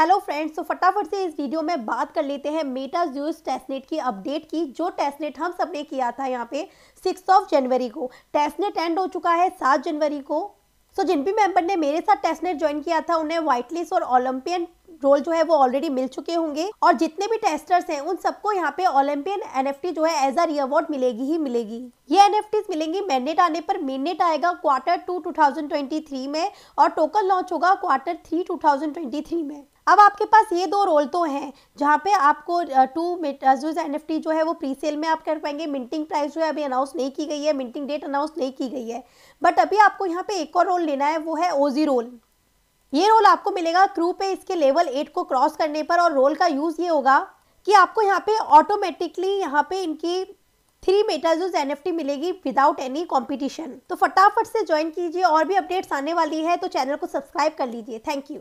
Hello friends तो फटाफट से इस वीडियो में बात कर लेते हैं मेटा जूस टेस्टनेट की अपडेट की जो टेस्टनेट हम सबने किया था यहाँ पे सिक्स ऑफ़ जनवरी को। टेस्टनेट एंड हो चुका है सात जनवरी को। सो so, जिन भी मेंबर ने मेरे साथ टेस्टनेट ज्वाइन किया था उन्हें व्हाइट लिस्ट और ओलंपियन रोल जो है वो ऑलरेडी मिल चुके होंगे और जितने भी टेस्टर्स हैं, उन सबको यहाँ पे ओलंपियन एनएफटी जो है एज अ अवार्ड मिलेगी ही मिलेगी। ये एनएफटीज मिलेंगी मैंडेट आने पर मेनेट आएगा क्वार्टर टू टू में और टोकन लॉन्च होगा क्वार्टर थ्री टू में। अब आपके पास ये दो रोल तो हैं, जहाँ पे आपको टू मेटाजूज एन जो है वो प्री सेल में आप कर पाएँगे। मिंटिंग प्राइस जो है अभी अनाउंस नहीं की गई है मिंटिंग डेट अनाउंस नहीं की गई है। बट अभी आपको यहाँ पे एक और रोल लेना है, वो है ओजी रोल ये रोल आपको मिलेगा क्रू पे इसके लेवल एट को क्रॉस करने पर और रोल का यूज़ ये होगा कि आपको यहाँ पे ऑटोमेटिकली यहाँ पे इनकी three Meta juice N F मिलेगी विदाउट एनी कॉम्पिटिशन तो फटाफट से ज्वाइन कीजिए और भी अपडेट्स आने वाली है तो चैनल को सब्सक्राइब कर लीजिए. Thank you